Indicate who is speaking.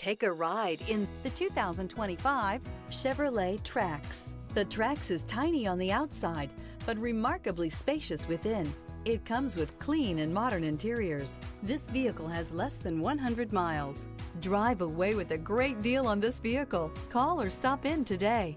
Speaker 1: Take a ride in the 2025 Chevrolet Trax. The Trax is tiny on the outside, but remarkably spacious within. It comes with clean and modern interiors. This vehicle has less than 100 miles. Drive away with a great deal on this vehicle. Call or stop in today.